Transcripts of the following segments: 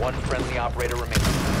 One friendly operator remaining.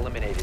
eliminated.